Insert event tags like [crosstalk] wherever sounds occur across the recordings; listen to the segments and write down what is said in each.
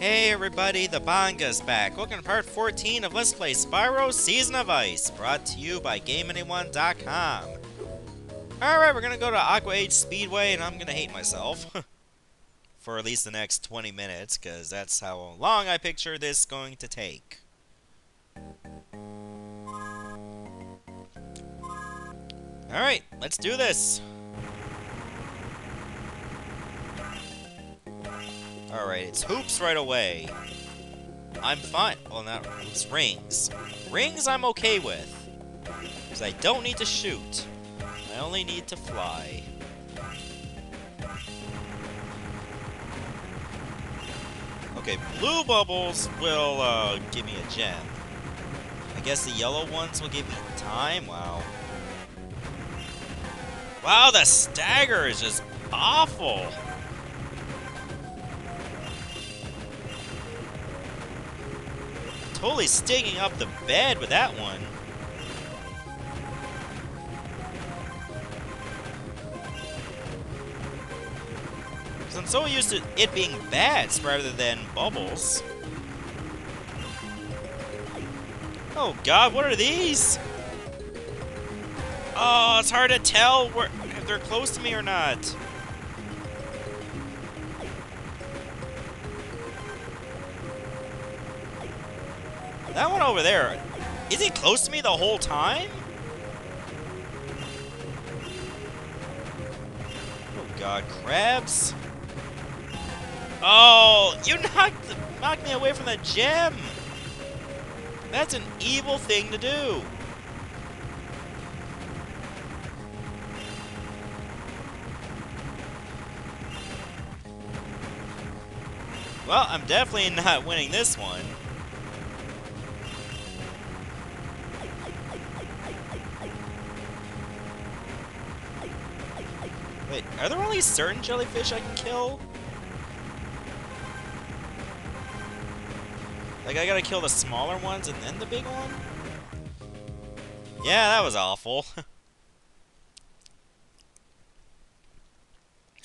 Hey everybody, the Bangaa's back. Welcome to part 14 of Let's Play Spyro Season of Ice, brought to you by GameAnyone.com. Alright, we're gonna go to Aqua Age Speedway, and I'm gonna hate myself. [laughs] For at least the next 20 minutes, because that's how long I picture this going to take. Alright, let's do this! Alright, it's hoops right away. I'm fine. Well, not hoops, rings. Rings I'm okay with. Because I don't need to shoot. I only need to fly. Okay, blue bubbles will uh, give me a gem. I guess the yellow ones will give me time? Wow. Wow, the stagger is just awful. Totally stinging up the bed with that one. I'm so used to it being bats rather than bubbles. Oh god, what are these? Oh, it's hard to tell where, if they're close to me or not. That one over there, is he close to me the whole time? Oh god, crabs? Oh, you knocked, knocked me away from the gem! That's an evil thing to do! Well, I'm definitely not winning this one. Are there only certain jellyfish I can kill? Like, I gotta kill the smaller ones and then the big one? Yeah, that was awful. [laughs]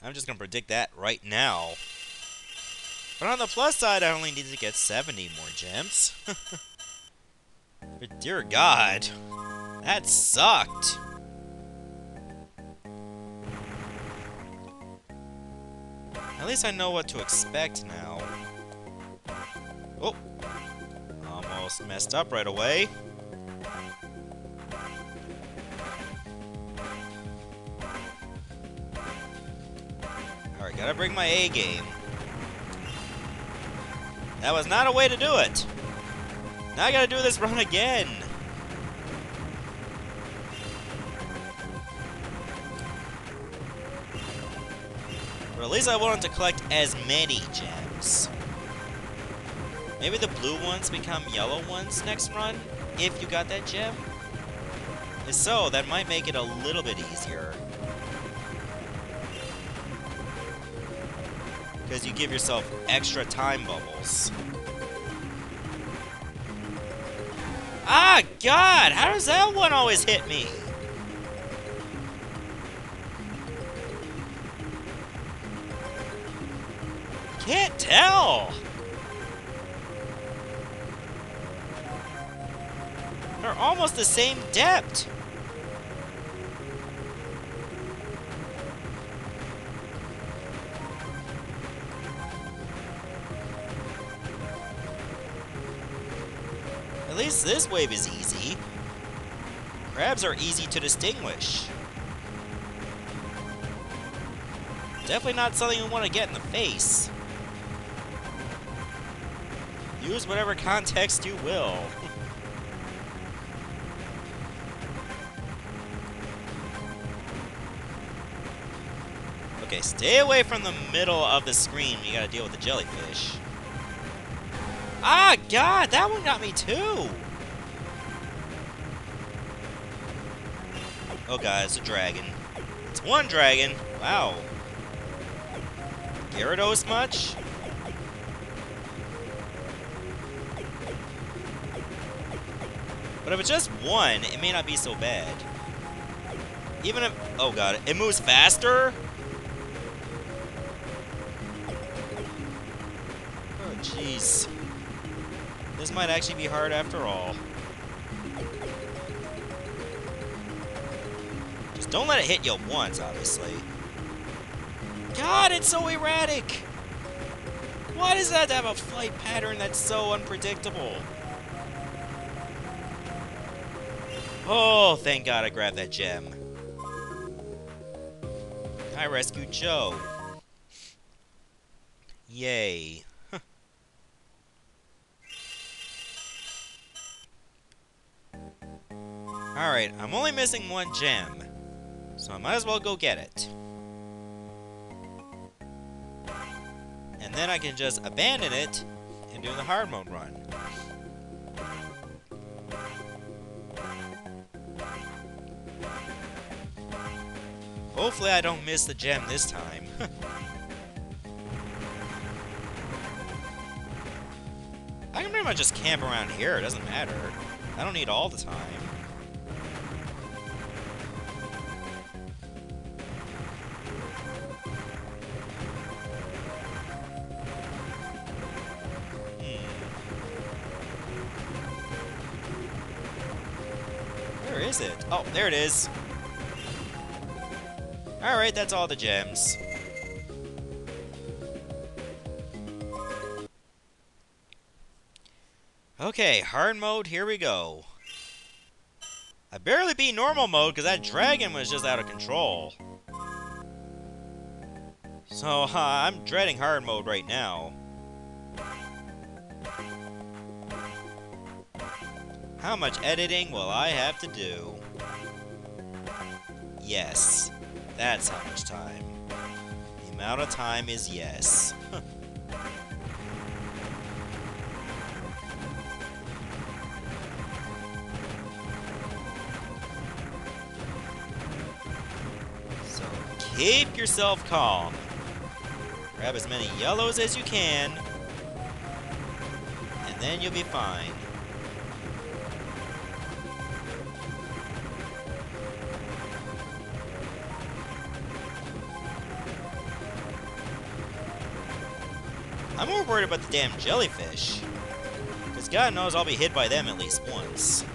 I'm just gonna predict that right now. But on the plus side, I only need to get 70 more gems. [laughs] but dear God, that sucked. At least I know what to expect now. Oh! Almost messed up right away. Alright, gotta bring my A game. That was not a way to do it! Now I gotta do this run again! At least I wanted to collect as many gems. Maybe the blue ones become yellow ones next run, if you got that gem? If so, that might make it a little bit easier. Because you give yourself extra time bubbles. Ah, God! How does that one always hit me? Tell! They're almost the same depth! At least this wave is easy. Crabs are easy to distinguish. Definitely not something you want to get in the face. Use whatever context you will. [laughs] okay, stay away from the middle of the screen you gotta deal with the jellyfish. Ah, God, that one got me too! Oh god, it's a dragon. It's one dragon! Wow. Gyarados much? But if it's just one, it may not be so bad. Even if... Oh god, it moves faster? Oh, jeez. This might actually be hard after all. Just don't let it hit you once, obviously. God, it's so erratic! Why does that have a flight pattern that's so unpredictable? Oh, thank God I grabbed that gem. I rescued Joe. Yay. Alright, I'm only missing one gem, so I might as well go get it. And then I can just abandon it and do the hard mode run. Hopefully I don't miss the gem this time. [laughs] I can pretty much just camp around here, it doesn't matter. I don't need all the time. Hmm. Where is it? Oh, there it is. Alright, that's all the gems. Okay, hard mode, here we go. I barely beat normal mode because that dragon was just out of control. So, uh, [laughs] I'm dreading hard mode right now. How much editing will I have to do? Yes. That's how much time. The amount of time is yes. [laughs] so keep yourself calm. Grab as many yellows as you can, and then you'll be fine. I'm more worried about the damn jellyfish. Because God knows I'll be hit by them at least once.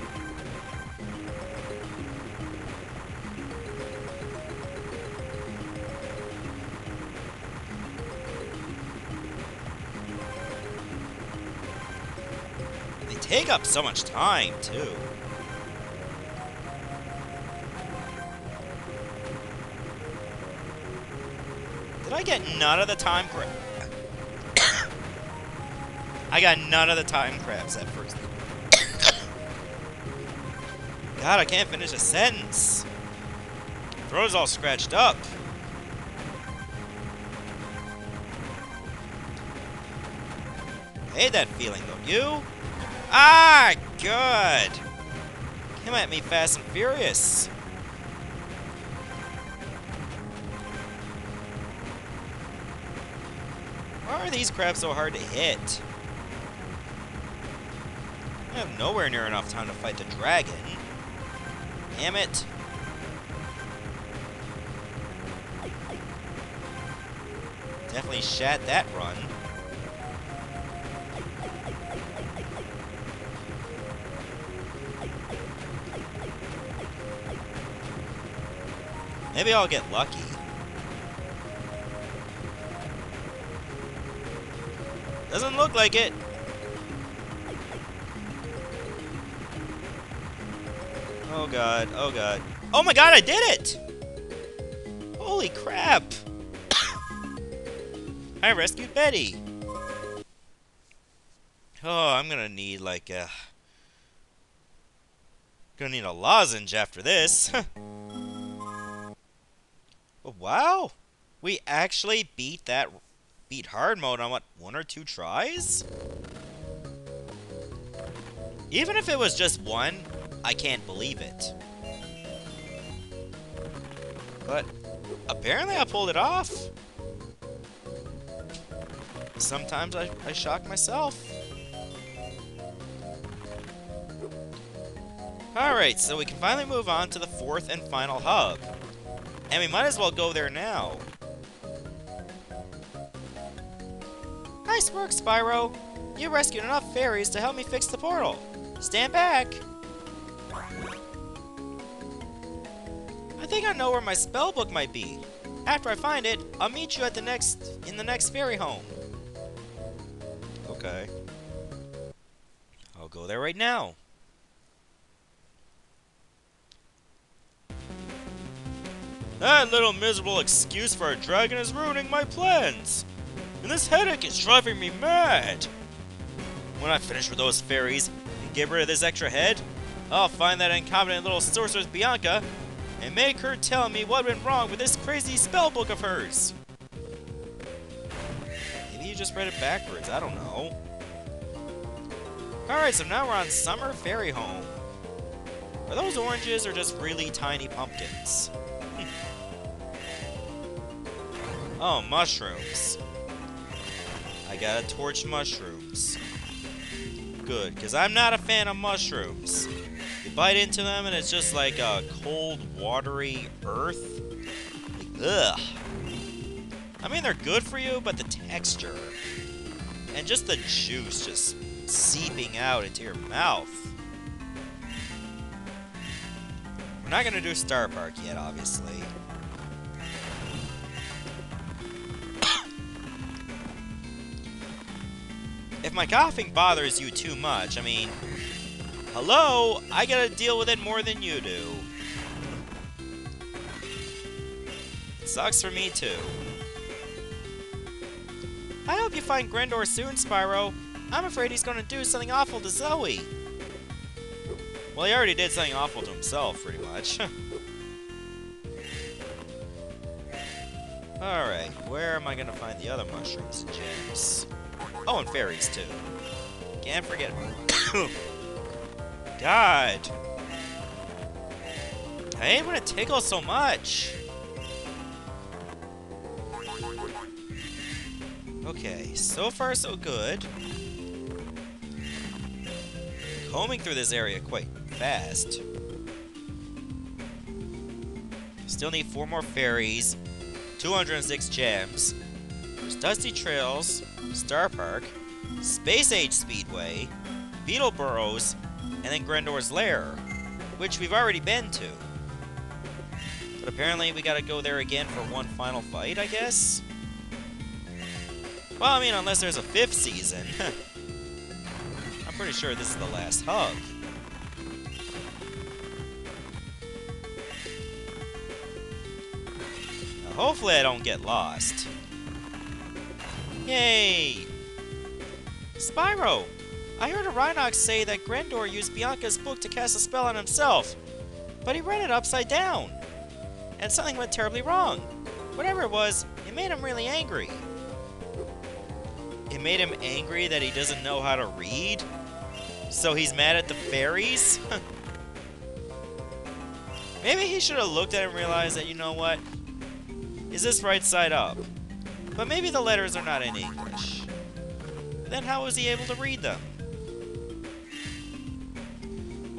They take up so much time, too. Did I get none of the time for I got none of the time crabs at first. God, I can't finish a sentence. Throat's all scratched up. I hate that feeling, don't you? Ah, good. Come at me fast and furious. Why are these crabs so hard to hit? I have nowhere near enough time to fight the dragon. Damn it. Definitely shat that run. Maybe I'll get lucky. Doesn't look like it. Oh god, oh god. Oh my god, I did it! Holy crap! [coughs] I rescued Betty! Oh, I'm gonna need like a... Gonna need a lozenge after this. [laughs] oh, wow! We actually beat that... Beat hard mode on what, one or two tries? Even if it was just one, I can't believe it. But apparently I pulled it off. Sometimes I, I shock myself. Alright, so we can finally move on to the fourth and final hub. And we might as well go there now. Nice work, Spyro! You rescued enough fairies to help me fix the portal. Stand back! Think I know where my spell book might be. After I find it, I'll meet you at the next in the next fairy home. Okay. I'll go there right now. That little miserable excuse for a dragon is ruining my plans. And this headache is driving me mad. When I finish with those fairies and get rid of this extra head, I'll find that incompetent little sorceress Bianca and make her tell me what went wrong with this crazy spell book of hers. Maybe you just read it backwards, I don't know. Alright, so now we're on Summer Fairy Home. Are those oranges or just really tiny pumpkins? [laughs] oh, mushrooms. I gotta torch mushrooms. Good, because I'm not a fan of mushrooms. Bite into them and it's just like a cold, watery earth. Ugh. I mean, they're good for you, but the texture and just the juice just seeping out into your mouth. We're not gonna do Star Park yet, obviously. [coughs] if my coughing bothers you too much, I mean, hello, I gotta deal with it more than you do. Sucks for me too. I hope you find Grendor soon, Spyro. I'm afraid he's gonna do something awful to Zoe. Well, he already did something awful to himself, pretty much. [laughs] Alright, where am I gonna find the other mushrooms and gems? Oh, and fairies, too. Can't forget [coughs] [coughs] God! I ain't gonna tickle so much! Okay, so far so good. Combing through this area quite fast. Still need four more fairies, 206 gems. There's Dusty Trails, Star Park, Space Age Speedway, Beetle Burrows, and then Grendor's Lair, which we've already been to. But apparently we gotta go there again for one final fight, I guess? Well, I mean, unless there's a fifth season. [laughs] I'm pretty sure this is the last hug. Hopefully I don't get lost. Yay! Spyro! I heard a Rhinox say that Grendor used Bianca's book to cast a spell on himself, but he read it upside down. And something went terribly wrong. Whatever it was, it made him really angry. It made him angry that he doesn't know how to read? So he's mad at the fairies? [laughs] Maybe he should have looked at it and realized that, you know what? Is this right side up? But maybe the letters are not in English. Then how was he able to read them?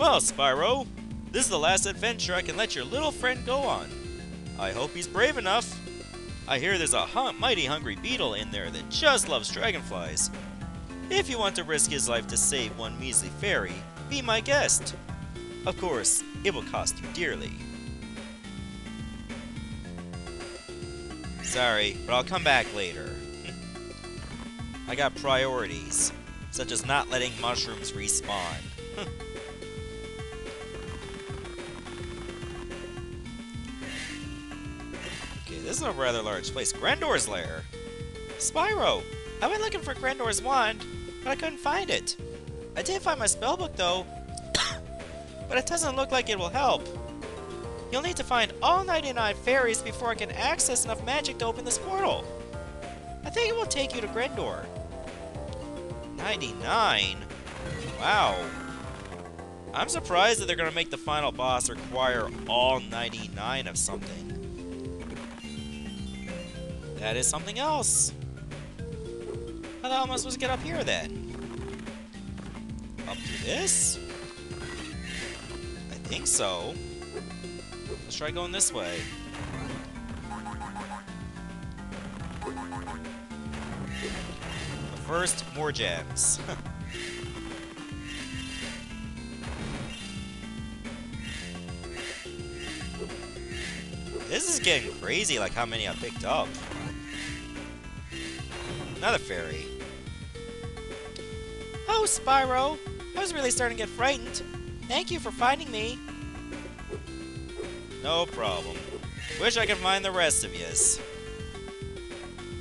Well, Spyro, this is the last adventure I can let your little friend go on. I hope he's brave enough. I hear there's a hun mighty hungry beetle in there that just loves dragonflies. If you want to risk his life to save one measly fairy, be my guest. Of course, it will cost you dearly. Sorry, but I'll come back later. [laughs] I got priorities, such as not letting mushrooms respawn. [laughs] is a rather large place. Grendor's lair! Spyro! I went looking for Grendor's wand, but I couldn't find it. I did find my spellbook, though, [coughs] but it doesn't look like it will help. You'll need to find all 99 fairies before I can access enough magic to open this portal. I think it will take you to Grendor. 99? Wow. I'm surprised that they're going to make the final boss require all 99 of something. That is something else. How the hell am I supposed to get up here then? Up through this? I think so. Let's try going this way. first, more gems. [laughs] this is getting crazy, like how many I picked up. Another fairy. Oh, Spyro! I was really starting to get frightened. Thank you for finding me. No problem. Wish I could find the rest of yous.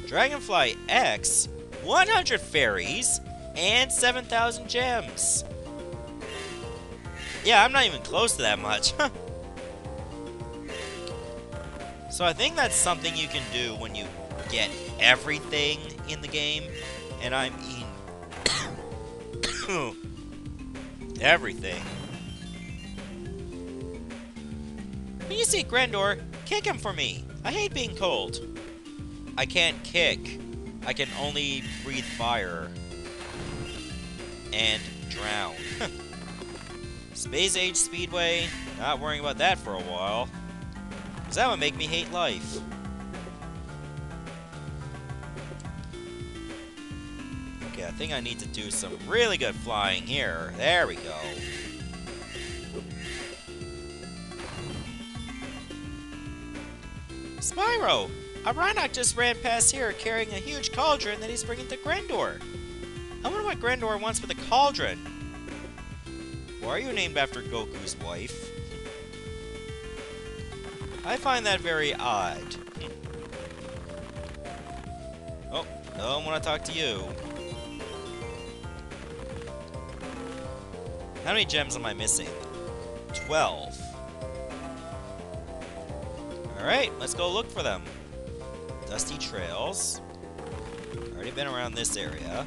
Dragonfly X, 100 fairies, and 7,000 gems. Yeah, I'm not even close to that much. [laughs] so I think that's something you can do when you get everything in the game. And I mean... [coughs] everything. When you see Grendor, kick him for me. I hate being cold. I can't kick. I can only breathe fire. And drown. [laughs] Space Age Speedway, not worrying about that for a while. Cause that would make me hate life. Think I need to do some really good flying here. There we go. Spyro! A Rhynoc just ran past here carrying a huge cauldron that he's bringing to Grendor. I wonder what Grendor wants with a cauldron. Why are you named after Goku's wife? I find that very odd. Oh, no, I want to talk to you. How many gems am I missing? Twelve. Alright, let's go look for them. Dusty trails. Already been around this area.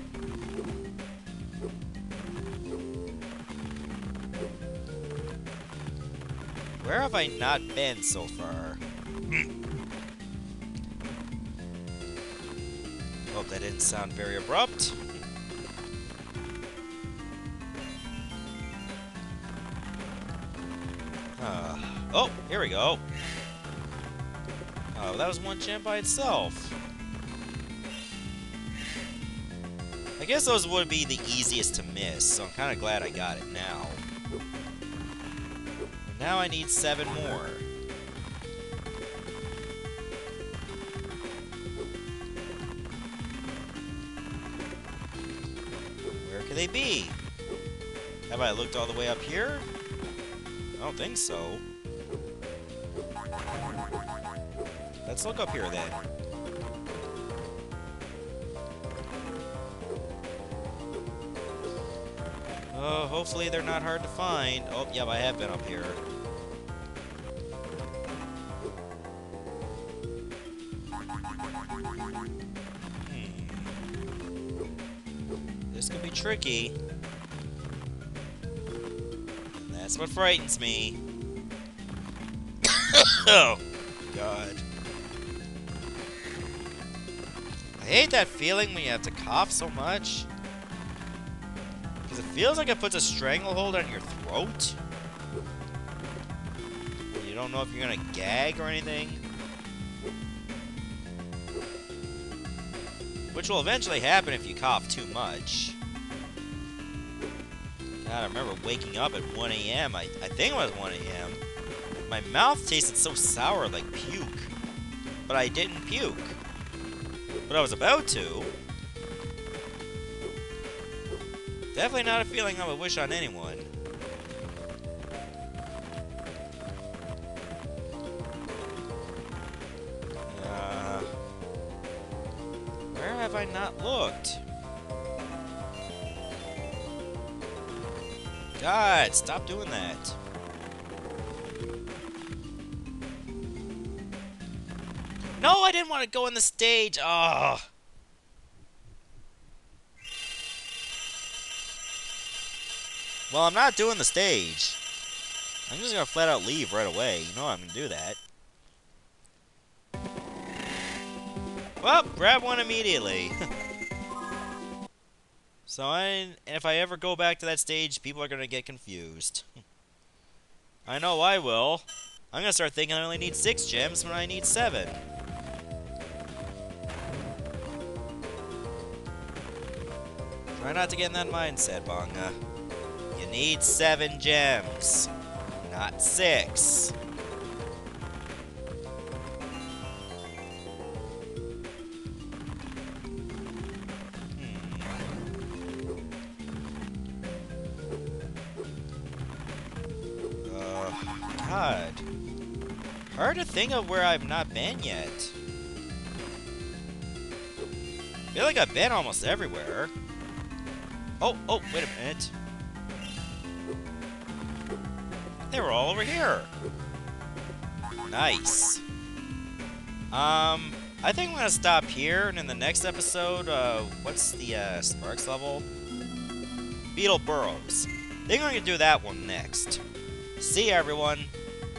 Where have I not been so far? Hope that didn't sound very abrupt. Oh, here we go. Oh, that was one gem by itself. I guess those would be the easiest to miss, so I'm kind of glad I got it now. now I need seven more. Where could they be? Have I looked all the way up here? I don't think so. Let's look up here then. Oh, hopefully they're not hard to find. Oh, yep, I have been up here. Hmm. This could be tricky. That's what frightens me. [coughs] oh, God. I hate that feeling when you have to cough so much. Because it feels like it puts a stranglehold on your throat. You don't know if you're going to gag or anything. Which will eventually happen if you cough too much. God, I remember waking up at 1 a.m. I, I think it was 1 a.m. My mouth tasted so sour like puke. But I didn't puke. But I was about to. Definitely not a feeling I would wish on anyone. Uh, where have I not looked? God, stop doing that. No, I didn't want to go on the stage. Oh. Well, I'm not doing the stage. I'm just gonna flat out leave right away. You know I'm gonna do that. Well, grab one immediately. [laughs] so I, if I ever go back to that stage, people are gonna get confused. [laughs] I know I will. I'm gonna start thinking I only need six gems when I need seven. Try not to get in that mindset, Bangaa. You need seven gems, not six. Hmm. Uh, God. Hard to think of where I've not been yet. feel like I've been almost everywhere. Oh, oh, wait a minute. They were all over here. Nice. Um, I think I'm gonna stop here, and in the next episode, uh, what's the, uh, Sparx level? Beetle Burrows. I think I'm gonna do that one next. See everyone.